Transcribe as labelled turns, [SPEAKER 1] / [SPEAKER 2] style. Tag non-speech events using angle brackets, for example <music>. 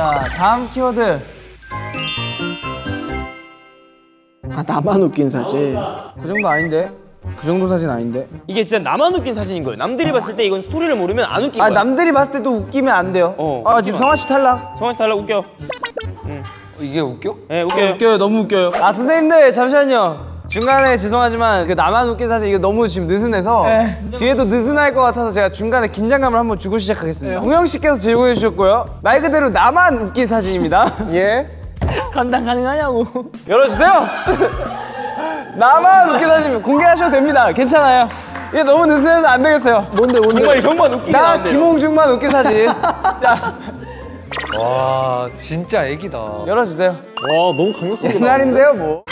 [SPEAKER 1] 자, 다음 키워드.
[SPEAKER 2] 아 나만 웃긴 사진.
[SPEAKER 1] 그 정도 아닌데? 그 정도 사진 아닌데?
[SPEAKER 3] 이게 진짜 나만 웃긴 사진인 거예요. 남들이 봤을 때 이건 스토리를 모르면 안 웃긴
[SPEAKER 1] 아,
[SPEAKER 3] 거야.
[SPEAKER 1] 남들이 봤을 때도 웃기면 안 돼요.
[SPEAKER 3] 어,
[SPEAKER 1] 아, 지금 성화 씨 탈락.
[SPEAKER 3] 성환 씨 달라 웃겨.
[SPEAKER 4] 이게 웃겨?
[SPEAKER 3] 네, 웃겨요.
[SPEAKER 1] 웃겨요, 너무 웃겨요. 아, 선생님들, 잠시만요. 중간에 죄송하지만 그 나만 웃긴 사진 이거 너무 지금 느슨해서 뒤에도 느슨할 것 같아서 제가 중간에 긴장감을 한번 주고 시작하겠습니다. 우영 씨께서 제공해 주셨고요. 말 그대로 나만 웃긴 사진입니다. <laughs>
[SPEAKER 2] 예.
[SPEAKER 1] 감당 가능하냐고. 열어주세요. <laughs> 나만 웃긴 사진 공개하셔도 됩니다. 괜찮아요. 이게 너무 느슨해서 안 되겠어요.
[SPEAKER 2] 뭔데 뭔데?
[SPEAKER 3] 정말 형만 웃기게
[SPEAKER 1] 나. 김홍중만 웃긴 사진. <laughs> 자,
[SPEAKER 4] 와 진짜 애기다.
[SPEAKER 1] 열어주세요.
[SPEAKER 3] 와, 너무 강력하게
[SPEAKER 1] 옛날인데요, 뭐.